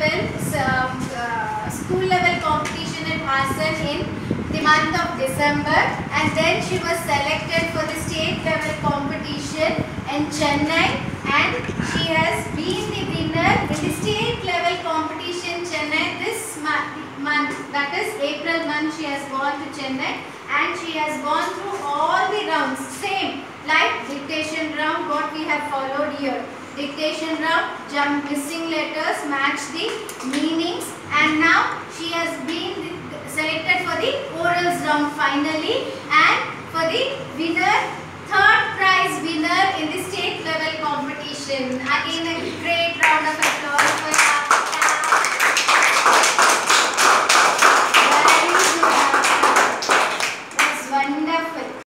level uh, school level competition in Hassan in the month of December. And then she was selected for the state level competition in Chennai. And she has been the winner in the state level competition Chennai this month. That is April month she has gone to Chennai. And she has gone through all the rounds. Same like dictation round what we have followed here. Dictation round jump missing letters match the meanings. And now she has been selected for the orals round finally. And for the winner third prize winner in the state level competition. Again a